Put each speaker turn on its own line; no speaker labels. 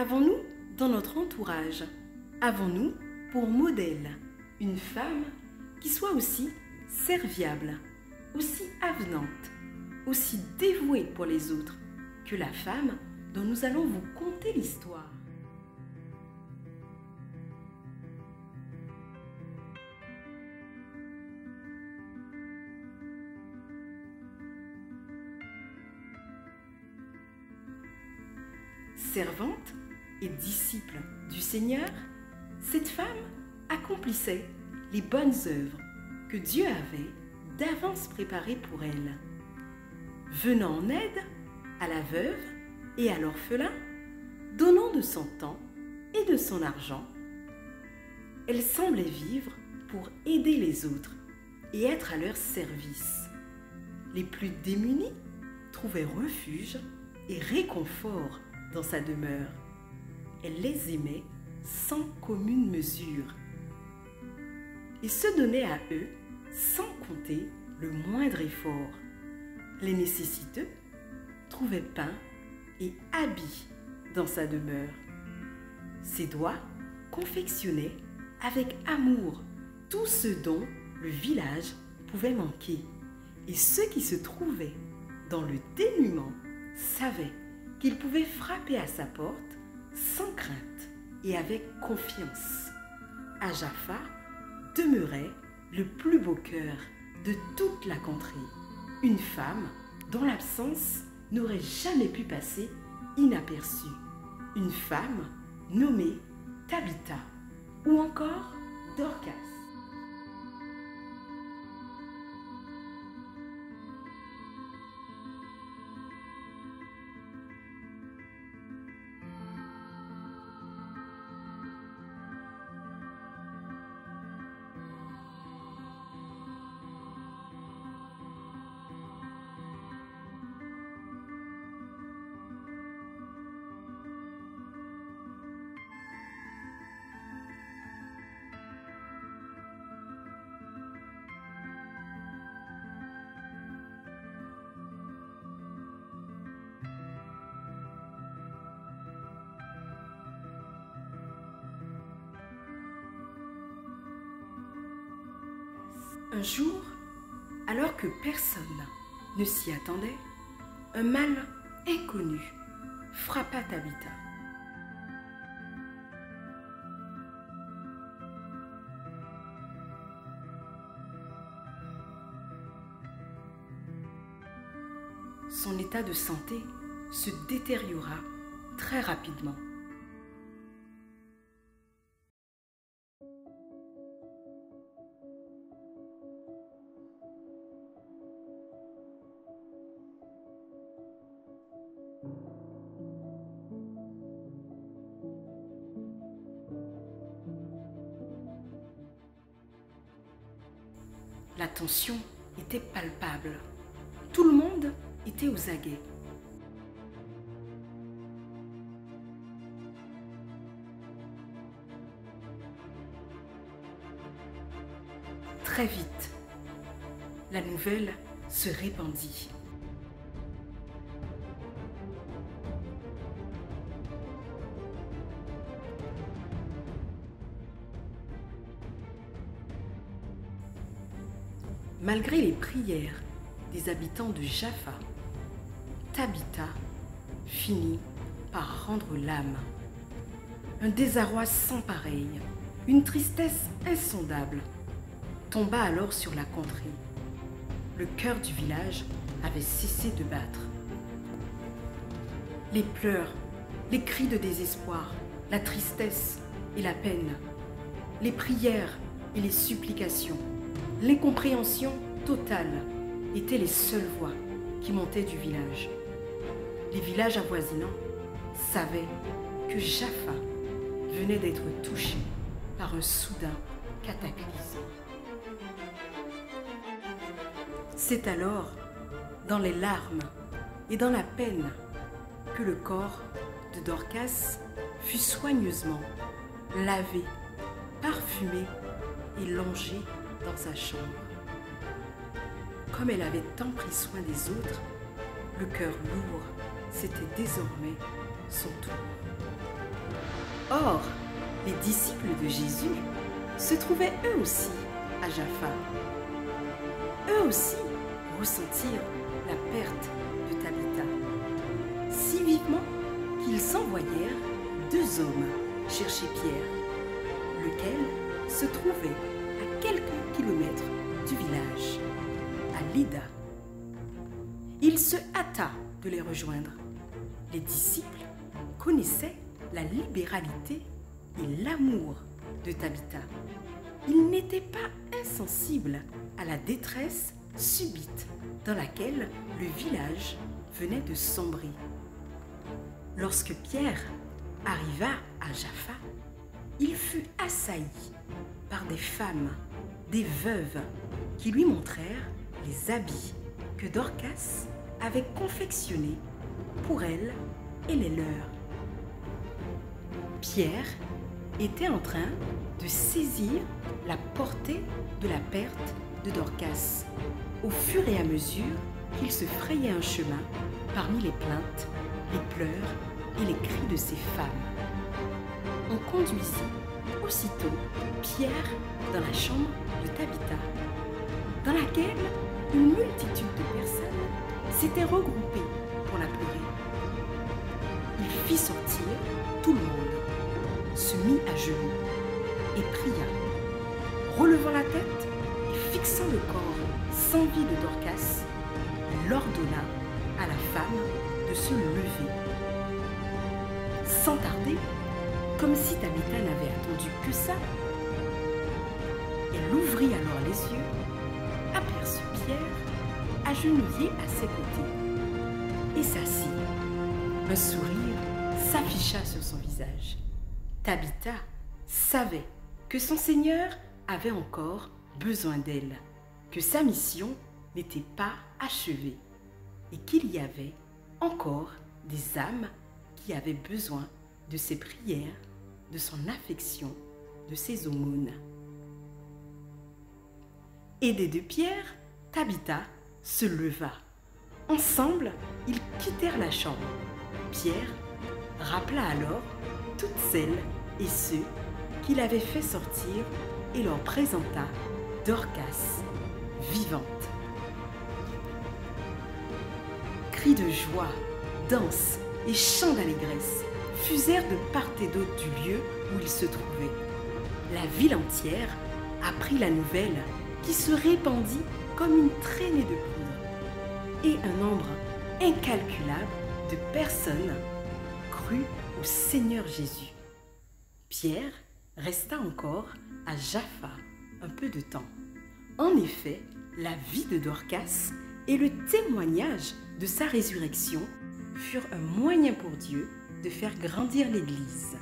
Avons-nous dans notre entourage, avons-nous pour modèle une femme qui soit aussi serviable, aussi avenante, aussi dévouée pour les autres que la femme dont nous allons vous conter l'histoire? Servante et disciple du Seigneur, cette femme accomplissait les bonnes œuvres que Dieu avait d'avance préparées pour elle. Venant en aide à la veuve et à l'orphelin, donnant de son temps et de son argent, elle semblait vivre pour aider les autres et être à leur service. Les plus démunis trouvaient refuge et réconfort dans sa demeure. Elle les aimait sans commune mesure et se donnait à eux sans compter le moindre effort. Les nécessiteux trouvaient pain et habits dans sa demeure. Ses doigts confectionnaient avec amour tout ce dont le village pouvait manquer. Et ceux qui se trouvaient dans le dénuement savaient qu'ils pouvaient frapper à sa porte sans crainte et avec confiance. À Jaffa demeurait le plus beau cœur de toute la contrée, une femme dont l'absence n'aurait jamais pu passer inaperçue, une femme nommée Tabitha ou encore Dorcas. Un jour, alors que personne ne s'y attendait, un mal inconnu frappa Tabitha. Son état de santé se détériora très rapidement. La tension était palpable. Tout le monde était aux aguets. Très vite, la nouvelle se répandit. Malgré les prières des habitants de Jaffa, Tabitha finit par rendre l'âme. Un désarroi sans pareil, une tristesse insondable tomba alors sur la contrée. Le cœur du village avait cessé de battre. Les pleurs, les cris de désespoir, la tristesse et la peine, les prières et les supplications L'incompréhension totale étaient les seules voix qui montaient du village. Les villages avoisinants savaient que Jaffa venait d'être touché par un soudain cataclysme. C'est alors, dans les larmes et dans la peine, que le corps de Dorcas fut soigneusement lavé, parfumé et longé dans sa chambre. Comme elle avait tant pris soin des autres, le cœur lourd, c'était désormais son tour. Or, les disciples de Jésus se trouvaient eux aussi à Jaffa. Eux aussi ressentirent la perte de Tabitha, si vivement qu'ils envoyèrent deux hommes chercher Pierre, lequel se trouvait à quelques kilomètres du village, à Lydda. Il se hâta de les rejoindre. Les disciples connaissaient la libéralité et l'amour de Tabitha. Ils n'étaient pas insensibles à la détresse subite dans laquelle le village venait de sombrer. Lorsque Pierre arriva à Jaffa, il fut assailli par des femmes, des veuves, qui lui montrèrent les habits que Dorcas avait confectionnés pour elle et les leurs. Pierre était en train de saisir la portée de la perte de Dorcas au fur et à mesure qu'il se frayait un chemin parmi les plaintes, les pleurs et les cris de ces femmes. On conduisit aussitôt Pierre dans la chambre de Tabitha, dans laquelle une multitude de personnes s'étaient regroupées pour la pleurer. Il fit sortir tout le monde, se mit à genoux et pria, relevant la tête et fixant le corps sans vie de Dorcas, il ordonna à la femme de se lever. Sans tarder, comme si Tabitha n'avait attendu que ça, elle ouvrit alors les yeux, aperçut Pierre agenouillé à ses côtés et s'assit. Un sourire s'afficha sur son visage. Tabitha savait que son Seigneur avait encore besoin d'elle, que sa mission n'était pas achevée et qu'il y avait encore des âmes qui avaient besoin de ses prières, de son affection, de ses aumônes. Aidé de Pierre, Tabitha se leva. Ensemble, ils quittèrent la chambre. Pierre rappela alors toutes celles et ceux qu'il avait fait sortir et leur présenta Dorcas, vivante. Cris de joie, danse et chants d'allégresse fusèrent de part et d'autre du lieu où ils se trouvaient. La ville entière apprit la nouvelle qui se répandit comme une traînée de poudre. Et un nombre incalculable de personnes crut au Seigneur Jésus. Pierre resta encore à Jaffa un peu de temps. En effet, la vie de Dorcas et le témoignage de sa résurrection furent un moyen pour Dieu de faire grandir l'Église.